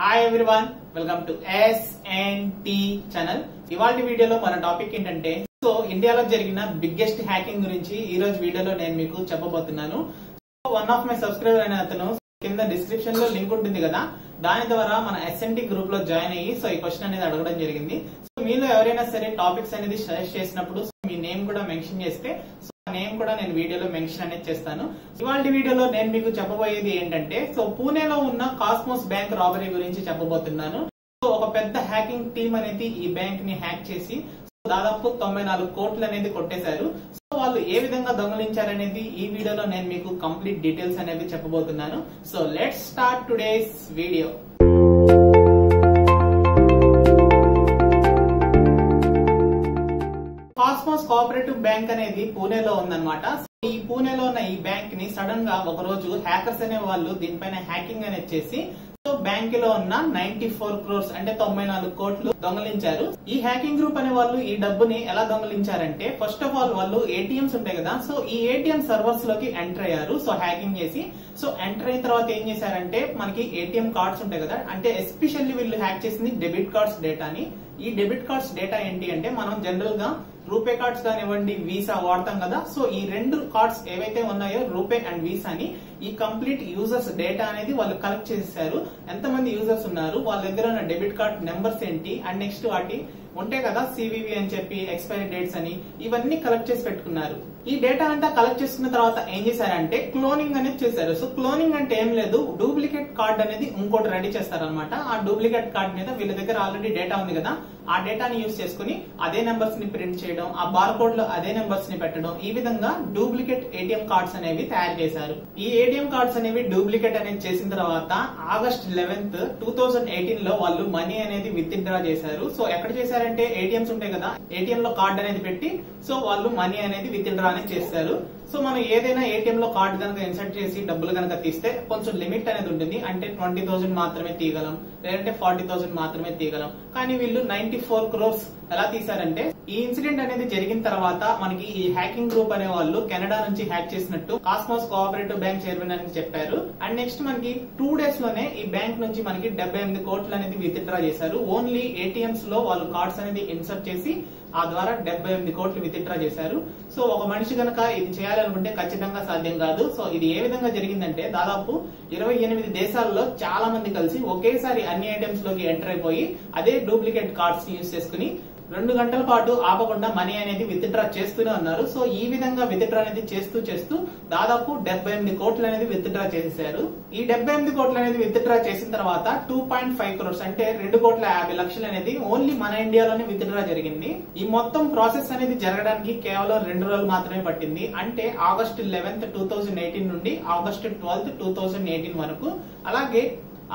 Hi everyone welcome to S and T channel ఇవాళ వీడియోలో మన టాపిక్ ఏంటంటే సో ఇండియాలో జరిగిన బిగ్గెస్ట్ హ్యాకింగ్ గురించి ఈ రోజు వీడియోలో నేను మీకు చెప్పబోతున్నాను. వన్ ఆఫ్ మై సబ్స్క్రైబర్ అయిన అతను కింద డిస్క్రిప్షన్లో లింక్ ఉంటుంది కదా దాని ద్వారా మన ఎస్ఎన్టీ గ్రూప్లో జాయిన్ అయ్యి సో ఈ క్వశ్చన్ అనేది అడగడం జరిగింది. సో మీలో ఎవరైనా సరే టాపిక్స్ అనేది సజెస్ట్ చేసినప్పుడు మీ నేమ్ కూడా మెన్షన్ చేస్తే సో నేమ్ కూడా నేను వీడియోలో మెన్షన్ అనేది చేస్తాను. ఇవాళ వీడియోలో నేను మీకు చెప్పబోయేది ఏంటంటే సో పూణేలో ఉన్న కాస్మోస్ బ్యాంక్ రాబరీ గురించి చెప్పబోతున్నాను. సో ఒక పెద్ద హ్యాకింగ్ టీమ్ అనేది ఈ బ్యాంక్ని హ్యాక్ చేసి దాదాపు తొంభై నాలుగు కోట్లు అనేది కొట్టేశారు. సో వాళ్ళు ఏ విధంగా దొంగలించారనేది ఈ వీడియోలో నేను మీకు కంప్లీట్ డీటెయిల్స్ అనేవి చెప్పబోతున్నాను. So let's start today's video cooperative bank అనేది పూణేలో ఉందన్నమాట. ఈ పూణేలో ఉన్న ఈ బ్యాంక్ని సడన్గా ఒక రోజు హ్యాకర్స్ అనే వాళ్ళు దీనిపైన హ్యాకింగ్ అనేది చేసి సో బ్యాంక్లో ఉన్న నైన్టీ ఫోర్ క్రోర్స్ అంటే తొంభై నాలుగు కోట్లు దొంగలించారు. ఈ హ్యాకింగ్ గ్రూప్ అనే వాళ్ళు ఈ డబ్బుని ఎలా దొంగలించారంటే ఫస్ట్ ఆఫ్ ఆల్ వాళ్ళు ఏటీఎంస్ ఉంటాయి కదా సో ఈ ఏటీఎం సర్వర్స్లోకి ఎంటర్ అయ్యారు. సో హ్యాకింగ్ చేసి సో ఎంటర్ అయిన తర్వాత ఏం చేశారంటే మనకి ఏటీఎం కార్డ్స్ ఉంటాయి కదా అంటే ఎస్పెషల్లీ వీళ్ళు హ్యాక్ చేసింది డెబిట్ కార్డ్స్ డేటాని ఈ డెబిట్ కార్డ్స్ డేటా ఏంటి అంటే మనం జనరల్గా రూపే కార్డ్స్ కానివ్వండి వీసా వాడతాం కదా. సో ఈ రెండు కార్డ్స్ ఏవైతే ఉన్నాయో రూపే అండ్ వీసాని ఈ కంప్లీట్ యూజర్స్ డేటా అనేది వాళ్ళు కలెక్ట్ చేశారు ఎంతమంది యూజర్స్ ఉన్నారు? వాళ్ళ దగ్గర ఉన్న డెబిట్ కార్డ్ నెంబర్స్ ఏంటి? అండ్ నెక్స్ట్ వాటి ఉంటాయి కదా సివివి అని చెప్పి ఎక్స్పైరీ డేట్స్ అని ఇవన్నీ కలెక్ట్ చేసి పెట్టుకున్నారు. ఈ డేటా అంతా కలెక్ట్ చేసుకున్న తర్వాత ఏం చేశారంటే క్లోనింగ్ అనేది చేశారు. సో క్లోనింగ్ అంటే ఏం లేదు డూప్లికేట్ కార్డ్ అనేది ఇంకోటి రెడీ చేస్తారనమాట ఆ డూప్లికేట్ కార్డ్ మీద వీళ్ళ దగ్గర ఆల్రెడీ డేటా ఉంది కదా ఆ డేటాని యూజ్ చేసుకుని అదే నెంబర్స్ని ప్రింట్ చేయడం ఆ బార్ కోడ్లో అదే నెంబర్స్ని పెట్టడం ఈ విధంగా డూప్లికేట్ ఏటీఎం కార్డ్స్ అనేవి తయారు చేశారు. ఈ ఏటీఎం కార్డ్స్ అనేవి డూప్లికేట్ అనేది చేసిన తర్వాత ఆగస్ట్ లెవెన్త్ టూ థౌసండ్ ఎయిటీన్లో వాళ్ళు మనీ అనేది విత్ డ్రా చేశారు. సో ఎక్కడ చేశారంటే ఏటీఎంస్ ఉంటాయి కదా ఏటీఎం లో కార్డ్ అనేది పెట్టి సో వాళ్ళు మనీ అనేది విత్ డ్రా అనేది చేస్తారు. సో మనం ఏదైనా ఏటీఎం లో కార్డ్ కనుక ఇన్సర్ట్ చేసి డబ్బులు కనుక తీస్తే కొంచెం లిమిట్ అనేది ఉంటుంది. అంటే ట్వంటీ థౌసండ్ మాత్రమే తీయగలం లేదంటే ఫార్టీ థౌసండ్ మాత్రమే తీయగలం. కానీ వీళ్ళు నైన్టీ ఫోర్ క్రోర్స్ ఎలా తీశారంటే ఈ ఇన్సిడెంట్ అనేది జరిగిన తర్వాత మనకి ఈ హ్యాకింగ్ గ్రూప్ అనే వాళ్ళు కెనడా నుంచి హ్యాక్ చేసినట్టు కాస్మోస్ కోఆపరేటివ్ బ్యాంక్ చైర్మన్ అని చెప్పారు. అండ్ నెక్స్ట్ మనకి టూ డేస్లోనే ఈ బ్యాంక్ నుంచి మనకి డెబ్బై ఎనిమిది కోట్లు అనేది విత్ డ్రా చేశారు. ఓన్లీ ఏటీఎంస్లో వాళ్ళు కార్డ్స్ అనేది ఇన్సర్ట్ చేసి ఆ ద్వారా డెబ్బై ఎనిమిది కోట్లు విత్ డ్రా చేశారు. సో ఒక మనిషి కనుక ఇది చేయాలనుకుంటే ఖచ్చితంగా సాధ్యం కాదు. సో ఇది ఏ విధంగా జరిగిందంటే దాదాపు ఇరవై ఎనిమిది దేశాల్లో చాలా మంది కలిసి ఒకేసారి అన్ని ఐటమ్స్లోకి ఎంటర్ అయిపోయి అదే డూప్లికేట్ కార్డ్స్ యూజ్ చేసుకుని రెండు గంటల పాటు ఆపకుండా మనీ అనేది విత్డ్రా చేస్తూనే ఉన్నారు. సో ఈ విధంగా విత్ డ్రా అనేది చేస్తూ చేస్తూ దాదాపు డెబ్బై ఎనిమిది కోట్లు అనేది విత్డ్రా చేసేసారు ఈ డెబ్బై ఎనిమిది కోట్లు అనేది విత్ డ్రా చేసిన తర్వాత టూ పాయింట్ ఫైవ్ క్రోర్స్ అంటే రెండు కోట్ల యాభై లక్షలు అనేది ఓన్లీ మన ఇండియాలోనే విత్డ్రా జరిగింది. ఈ మొత్తం ప్రాసెస్ అనేది జరగడానికి కేవలం రెండు రోజులు మాత్రమే పట్టింది. అంటే August eleventh two thousand eighteen నుండి August twelfth two thousand eighteen వరకు. అలాగే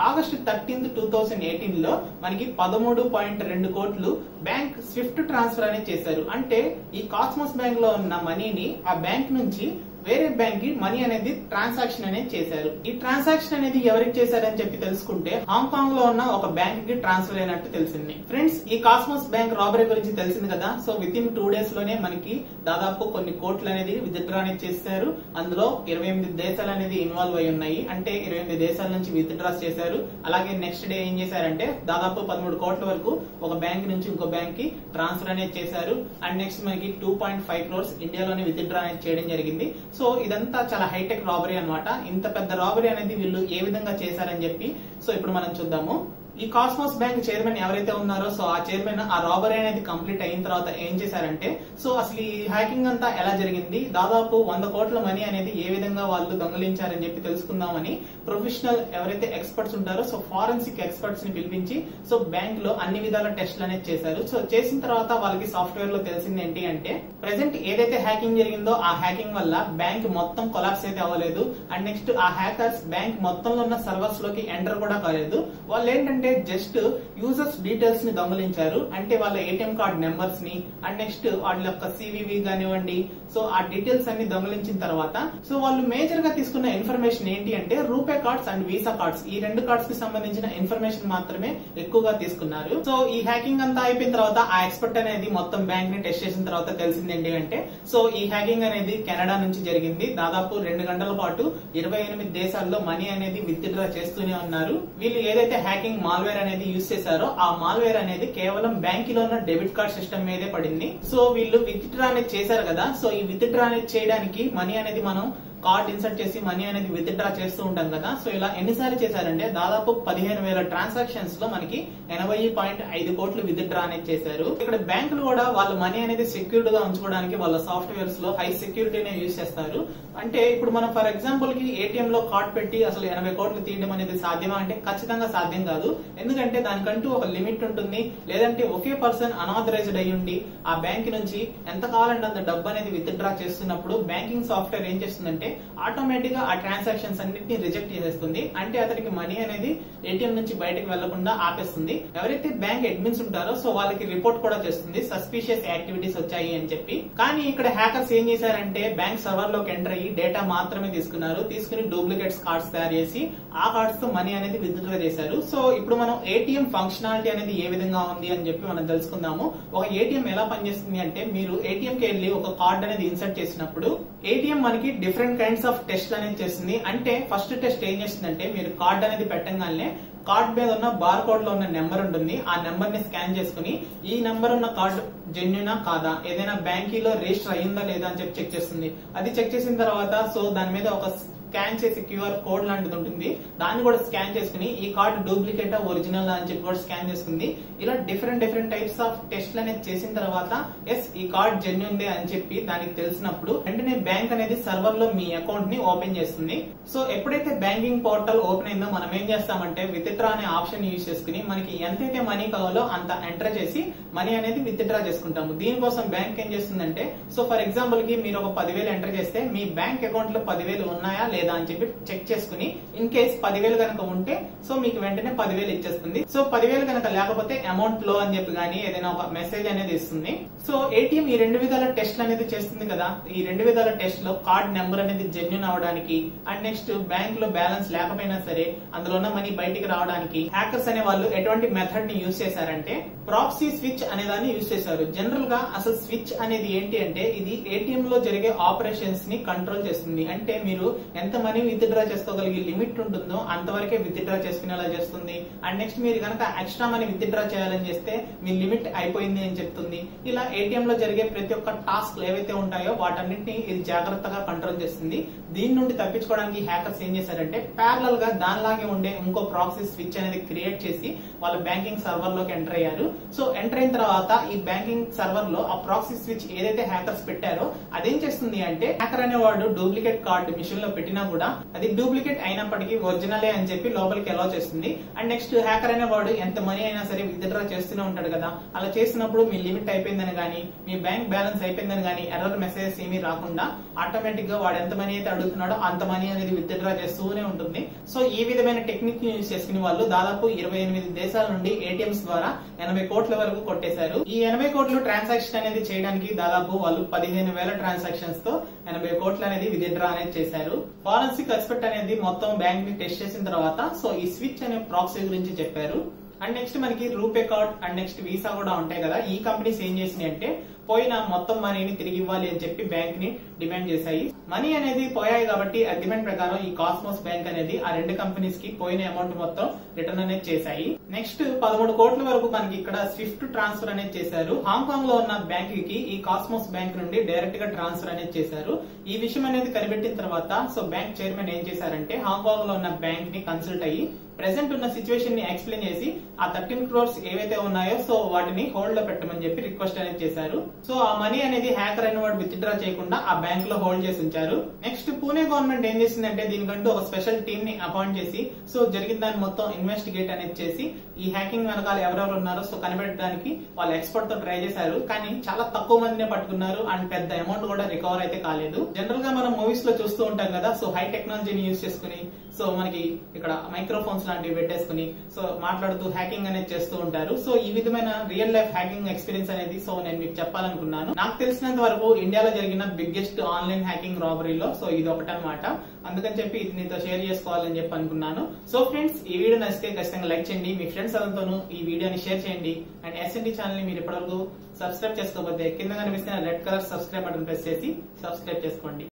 ఆగస్టు థర్టీన్త్ టూ థౌసండ్ ఎయిటీన్లో మనకి పదమూడు పాయింట్ రెండు కోట్లు బ్యాంక్ స్విఫ్ట్ ట్రాన్స్ఫర్ అనేది చేశారు. అంటే ఈ కాస్మోస్ బ్యాంక్లో ఉన్న మనీని ఆ బ్యాంక్ నుంచి వేరే బ్యాంక్కి మనీ అనేది ట్రాన్సాక్షన్ అనేది చేశారు. ఈ ట్రాన్సాక్షన్ అనేది ఎవరికి చేశారని చెప్పి తెలుసుకుంటే హాంకాంగ్లో ఉన్న ఒక బ్యాంక్కి ట్రాన్స్ఫర్ అయినట్టు తెలిసింది. ఫ్రెండ్స్ ఈ కాస్మోస్ బ్యాంక్ రాబరీ గురించి తెలిసింది కదా? సో విత్ ఇన్ టూ డేస్లోనే మనకి దాదాపు కొన్ని కోట్లు అనేది విత్డ్రా అనేది చేశారు. అందులో ఇరవై ఎనిమిది దేశాలు అనేది ఇన్వాల్వ్ అయి ఉన్నాయి. అంటే ఇరవై ఎనిమిది దేశాల నుంచి విత్డ్రా చేశారు. అలాగే నెక్స్ట్ డే ఏం చేశారంటే దాదాపు పదమూడు కోట్ల వరకు ఒక బ్యాంక్ నుంచి ఇంకో బ్యాంక్కి ట్రాన్స్ఫర్ అనేది చేశారు. అండ్ నెక్స్ట్ మనకి టూ పాయింట్ ఫైవ్ క్రోర్స్ ఇండియాలోనే విత్డ్రా అనేది చేయడం జరిగింది. సో ఇదంతా చాలా హైటెక్ రాబరీ అన్నమాట. ఇంత పెద్ద రాబరీ అనేది వీళ్ళు ఏ విధంగా చేశారని చెప్పి సో ఇప్పుడు మనం చూద్దాము. ఈ కాస్మోస్ బ్యాంక్ చైర్మన్ ఎవరైతే ఉన్నారో సో ఆ చైర్మన్ ఆ రాబరీ అనేది కంప్లీట్ అయిన తర్వాత ఏం చేశారంటే సో అసలు ఈ హ్యాకింగ్ అంతా ఎలా జరిగింది? దాదాపు వంద కోట్ల మనీ అనేది ఏ విధంగా వాళ్ళు దొంగలించారని చెప్పి తెలుసుకుందామని ప్రొఫెషనల్ ఎవరైతే ఎక్స్పర్ట్స్ ఉంటారో సో ఫారెన్సిక్ ఎక్స్పర్ట్స్ని పిలిపించి సో బ్యాంక్లో అన్ని విధాల టెస్ట్లు అనేది చేశారు. సో చేసిన తర్వాత వాళ్ళకి సాఫ్ట్వేర్లో తెలిసింది ఏంటి అంటే ప్రెసెంట్ ఏదైతే హ్యాకింగ్ జరిగిందో ఆ హ్యాకింగ్ వల్ల బ్యాంక్ మొత్తం కొలాప్స్ అయితే అవ్వలేదు. అండ్ నెక్స్ట్ ఆ హ్యాకర్స్ బ్యాంక్ మొత్తంలో ఉన్న సర్వర్స్లోకి ఎంటర్ కూడా కాలేదు. వాళ్ళు ఏంటంటే జస్ట్ యూజర్స్ డీటెయిల్స్ని దొంగలించారు. అంటే వాళ్ళ ఏటీఎం కార్డ్ నెంబర్స్ని అండ్ నెక్స్ట్ వాళ్ళ యొక్క సివివి కానివ్వండి. సో ఆ డీటెయిల్స్ అన్ని దొంగలించిన తర్వాత సో వాళ్ళు మేజర్గా తీసుకున్న ఇన్ఫర్మేషన్ ఏంటి అంటే RuPay cards and Visa cards. ఈ రెండు కార్డ్స్కి సంబంధించిన ఇన్ఫర్మేషన్ మాత్రమే ఎక్కువగా తీసుకున్నారు. సో ఈ హ్యాకింగ్ అంతా అయిపోయిన తర్వాత ఆ ఎక్స్పర్ట్ అనేది మొత్తం బ్యాంక్ని టెస్ట్ చేసిన తర్వాత తెలిసింది ఏంటి అంటే సో ఈ హ్యాకింగ్ అనేది కెనడా నుంచి జరిగింది. దాదాపు రెండు గంటల పాటు ఇరవై ఎనిమిది దేశాల్లో మనీ అనేది విత్ డ్రా చేస్తూనే ఉన్నారు. వీళ్ళు ఏదైతే హ్యాకింగ్ మాల్వేర్ అనేది యూజ్ చేశారో ఆ మాల్వేర్ అనేది కేవలం బ్యాంక్లో ఉన్న డెబిట్ కార్డ్ సిస్టమ్ మీదే పడింది. సో వీళ్ళు విత్ డ్రా అనేది చేశారు కదా. సో ఈ విత్ డ్రా అనేది చేయడానికి మనీ అనేది మనం కార్డ్ ఇన్సర్ట్ చేసి మనీ అనేది విత్డ్రా చేస్తూ ఉంటాం కదా. సో ఇలా ఎన్నిసార్లు చేశారంటే దాదాపు పదిహేను వేల ట్రాన్సాక్షన్స్లో మనకి ఎనభై పాయింట్ ఐదు కోట్లు విత్డ్రా అనేది చేశారు. ఇక్కడ బ్యాంకులు కూడా వాళ్ళ మనీ అనేది సెక్యూర్డ్గా ఉంచుకోవడానికి వాళ్ళ సాఫ్ట్వేర్స్లో హై సెక్యూరిటీనే యూజ్ చేస్తారు. అంటే ఇప్పుడు మనం ఫర్ ఎగ్జాంపుల్కి ఏటీఎం లో కార్డ్ పెట్టి అసలు ఎనభై కోట్లు తీయడం అనేది సాధ్యమా అంటే ఖచ్చితంగా సాధ్యం కాదు. ఎందుకంటే దానికంటూ ఒక లిమిట్ ఉంటుంది. లేదంటే ఒకే పర్సన్ అనాథరైజ్డ్ అయ్యుండి ఆ బ్యాంక్ నుంచి ఎంత కావాలంటే అంత డబ్బు అనేది విత్డ్రా చేస్తున్నప్పుడు బ్యాంకింగ్ సాఫ్ట్వేర్ ఏం చేస్తుందంటే ఆటోమేటిక్గా ఆ ట్రాన్సాక్షన్స్ అన్నిటిని రిజెక్ట్ చేసేస్తుంది. అంటే అతనికి మనీ అనేది ఏటీఎం నుంచి బయటకు వెళ్ళకుండా ఆపేస్తుంది. ఎవరైతే బ్యాంక్ అడ్మిన్స్ ఉంటారో సో వాళ్ళకి రిపోర్ట్ కూడా చేస్తుంది. సస్పీషియస్ యాక్టివిటీస్ వచ్చాయి అని చెప్పి. కానీ ఇక్కడ హ్యాకర్స్ ఏం చేశారంటే బ్యాంక్ సర్వర్లోకి ఎంటర్ అయ్యి డేటా మాత్రమే తీసుకున్నారు. తీసుకుని డూప్లికేట్స్ కార్డ్స్ తయారు చేసి ఆ కార్డ్స్తో మనీ అనేది విత్డ్రా చేశారు. సో ఇప్పుడు మనం ఏటీఎం ఫంక్షనాలిటీ అనేది ఏ విధంగా ఉంది అని చెప్పి మనం తెలుసుకుందాము. ఒక ఏటీఎం ఎలా పనిచేస్తుంది అంటే మీరు ఏటీఎం కి వెళ్ళి ఒక కార్డ్ అనేది ఇన్సర్ట్ చేసినప్పుడు ఏటీఎం మనకి డిఫరెంట్ కైండ్స్ ఆఫ్ టెస్ట్ అనేది చేస్తుంది. అంటే ఫస్ట్ టెస్ట్ ఏం చేస్తుందంటే మీరు కార్డ్ అనేది పెట్టగానే కార్డ్ మీద ఉన్న బార్ కోడ్లో ఉన్న నెంబర్ ఉంటుంది. ఆ నెంబర్ని స్కాన్ చేసుకుని ఈ నెంబర్ ఉన్న కార్డ్ జెన్యునా కాదా? ఏదైనా బ్యాంకీలో రిజిస్టర్ అయ్యిందా లేదా అని చెప్పి చెక్ చేస్తుంది. అది చెక్ చేసిన తర్వాత సో దాని మీద ఒక స్కాన్ చేసి క్యూఆర్ కోడ్ లాంటిది ఉంటుంది. దాన్ని కూడా స్కాన్ చేసుకుని ఈ కార్డ్ డూప్లికేట్ ఒరిజినల్ అని చెప్పి కూడా స్కాన్ చేసుకుంది. ఇలా different different types of test అనేది చేసిన తర్వాత ఎస్ ఈ కార్డ్ జెన్యున్ అని చెప్పి దానికి తెలిసినప్పుడు వెంటనే బ్యాంక్ అనేది సర్వర్లో మీ అకౌంట్ని ఓపెన్ చేస్తుంది. సో ఎప్పుడైతే బ్యాంకింగ్ పోర్టల్ ఓపెన్ అయిందో మనం ఏం చేస్తామంటే విత్డ్రా అనే ఆప్షన్ యూజ్ చేసుకుని మనకి ఎంతైతే మనీ కావాలో అంత ఎంటర్ చేసి మనీ అనేది విత్డ్రా చేసుకుంటాము. దీనికోసం బ్యాంక్ ఏం చేస్తుందంటే సో ఫర్ ఎగ్జాంపుల్కి మీరు ఒక పదివేలు ఎంటర్ చేస్తే మీ బ్యాంక్ అకౌంట్లో పదివేలు ఉన్నాయా లేదా అని చెప్పి చెక్ చేసుకుని ఇన్ కేస్ పదివేలు కనుక ఉంటే సో మీకు వెంటనే పదివేలు ఇచ్చేస్తుంది. సో పదివేలు కనుక లేకపోతే అమౌంట్లో అని చెప్పి కానీ ఏదైనా ఒక మెసేజ్ అనేది ఇస్తుంది. సో ఏటీఎం ఈ రెండు విధాల టెస్ట్ అనేది చేస్తుంది కదా. ఈ రెండు విధాల టెస్ట్లో కార్డ్ నెంబర్ అనేది జెన్యున్ అవడానికి అండ్ నెక్స్ట్ బ్యాంక్లో బ్యాలెన్స్ లేకపోయినా సరే అందులో ఉన్న మనీ బయటికి రావడానికి హ్యాకర్స్ అనే వాళ్ళు ఎటువంటి మెథడ్ని యూజ్ చేశారంటే ప్రాక్సీ స్విచ్ అనే దాన్ని యూజ్ చేశారు. జనరల్గా అసలు స్విచ్ అనేది ఏంటి అంటే ఇది ఏటీఎం లో జరిగే ఆపరేషన్స్ని కంట్రోల్ చేస్తుంది. అంటే మీరు ఎంత మనీ విత్డ్రా చేసుకోగలిగే లిమిట్ ఉంటుందో అంతవరకే విత్ డ్రా చేసుకునేలా చేస్తుంది. అండ్ నెక్స్ట్ మీరు కనుక ఎక్స్ట్రా మనీ విత్ డ్రా చేయాలని చేస్తే మీ లిమిట్ అయిపోయింది అని చెప్తుంది. ఇలా ఏటీఎం లో జరిగే ప్రతి ఒక్క టాస్క్ ఏవైతే ఉంటాయో వాటన్నిటిని ఇది జాగ్రత్తగా కంట్రోల్ చేస్తుంది. దీని నుండి తప్పించుకోవడానికి హ్యాకర్స్ ఏం చేశారంటే ప్యారలల్గా దానిలాగే ఉండే ఇంకో ప్రాక్సీ స్విచ్ అనేది క్రియేట్ చేసి వాళ్ళ బ్యాంకింగ్ సర్వర్లోకి ఎంటర్ అయ్యారు. సో ఎంటర్ అయిన తర్వాత ఈ బ్యాంకింగ్ సర్వర్లో ఆ ప్రాక్సీ స్విచ్ ఏదైతే హ్యాకర్స్ పెట్టారో అదేం చేస్తుంది అంటే హ్యాకర్ అనేవాడు డూప్లికేట్ కార్డు మిషన్లో పెట్టినా కూడా అది డూప్లికేట్ అయినప్పటికీ ఒరిజినలే అని చెప్పి లోపలికి ఎలా చేస్తుంది. అండ్ నెక్స్ట్ హ్యాకర్ అనేవాడు ఎంత మనీ అయినా సరే విత్డ్రా చేస్తూనే ఉంటాడు కదా. అలా చేసినప్పుడు మీ లిమిట్ అయిపోయిందని గానీ మీ బ్యాంక్ బ్యాలెన్స్ అయిపోయిందని గానీ ఎర్రర్ మెసేజెస్ ఏమీ రాకుండా ఆటోమేటిక్గా వాడు ఎంత మనీ అయితే అడుగుతున్నాడో అంత మనీ అనేది విత్డ్రా చేస్తూనే ఉంటుంది. సో ఈ విధమైన టెక్నిక్ యూజ్ చేసుకునే వాళ్ళు దాదాపు ఇరవై ఎనిమిది దేశాల నుండి ఏటీఎంస్ ద్వారా ఎనభై కోట్ల వరకు కొట్టేశారు. ఈ ఎనభై కోట్లు ట్రాన్సాక్షన్ అనేది చేయడానికి దాదాపు వాళ్ళు పదిహేను వేల ట్రాన్సాక్షన్స్తో ఎనభై కోట్లు అనేది విత్డ్రా అనేది చేశారు. ఫారెన్సిక్ ఎక్స్పర్ట్ అనేది మొత్తం బ్యాంక్ని టెస్ట్ చేసిన తర్వాత సో ఈ స్విచ్ అనే ప్రాక్సీ గురించి చెప్పారు. అండ్ నెక్స్ట్ మనకి RuPay card and next Visa కూడా ఉంటాయి కదా. ఈ కంపెనీస్ ఏం చేసినాయి అంటే పోయిన మొత్తం మనీని తిరిగి ఇవ్వాలి అని చెప్పి బ్యాంక్ని డిమాండ్ చేశాయి. మనీ అనేది పోయాయి కాబట్టి అగ్రిమెంట్ ప్రకారం ఈ కాస్మోస్ బ్యాంక్ అనేది ఆ రెండు కంపెనీస్కి పోయిన అమౌంట్ మొత్తం రిటర్న్ అనేది చేశాయి. నెక్స్ట్ పదమూడు కోట్ల వరకు మనకి ఇక్కడ స్విఫ్ట్ ట్రాన్స్ఫర్ అనేది చేశారు. హాంకాంగ్లో ఉన్న బ్యాంక్కి ఈ కాస్మోస్ బ్యాంక్ నుండి డైరెక్ట్గా ట్రాన్స్ఫర్ అనేది చేశారు. ఈ విషయం అనేది కనిపెట్టిన తర్వాత సో బ్యాంక్ చైర్మన్ ఏం చేశారంటే హాంకాంగ్లో ఉన్న బ్యాంక్ని కన్సల్ట్ అయ్యి ప్రెసెంట్ ఉన్న సిచ్యువేషన్ని ఎక్స్ప్లెయిన్ చేసి ఆ థర్టీన్ క్రోర్స్ ఏవైతే ఉన్నాయో సో వాటిని హోల్డ్లో పెట్టమని చెప్పి రిక్వెస్ట్ అనేది చేశారు. సో ఆ మనీ అనేది హ్యాకర్ అయిన వాడు విత్డ్రా చేయకుండా ఆ బ్యాంక్లో హోల్డ్ చేసి ఉంచారు. నెక్స్ట్ పూణే గవర్నమెంట్ ఏం చేసిందంటే దీనికంటూ ఒక స్పెషల్ టీమ్ని అపాయింట్ చేసి సో జరిగిన దాన్ని మొత్తం ఇన్వెస్టిగేట్ అనేది చేసి ఈ హ్యాకింగ్ వెనకాల ఎవరెవరు ఉన్నారో సో కనిపెట్టడానికి వాళ్ళు ఎక్స్పర్ట్తో ట్రై చేశారు. కానీ చాలా తక్కువ మందినే పట్టుకున్నారు అండ్ పెద్ద అమౌంట్ కూడా రికవర్ అయితే కాలేదు. జనరల్గా మనం మూవీస్లో చూస్తూ ఉంటాం కదా సో హై టెక్నాలజీని యూజ్ చేసుకుని సో మనకి ఇక్కడ మైక్రోఫోన్స్ లాంటివి పెట్టేసుకుని సో మాట్లాడుతూ హ్యాకింగ్ అనేది చేస్తూ ఉంటారు. సో ఈ విధమైన రియల్ లైఫ్ హ్యాకింగ్ ఎక్స్పీరియన్స్ అనేది సో నేను మీకు చెప్పాలనుకున్నాను. నాకు తెలిసినంత వరకు ఇండియాలో జరిగిన బిగ్గెస్ట్ ఆన్లైన్ హ్యాకింగ్ రాబరీలో సో ఇది ఒకటి అనమాట అందుకని చెప్పి ఇది నీతో షేర్ చేసుకోవాలని చెప్పి అనుకున్నాను. సో ఫ్రెండ్స్ ఈ వీడియో నచ్చితే ఖచ్చితంగా లైక్ చేయండి. మీ ఫ్రెండ్స్ అందరితోనూ ఈ వీడియోని షేర్ చేయండి. అండ్ ఎస్ఎన్టీ ఛానల్ని మీరు ఇప్పటివరకు సబ్స్క్రైబ్ చేసుకోకపోతే కింద కనిపిస్తున్న red colour subscribe button press చేసి సబ్స్క్రైబ్ చేసుకోండి.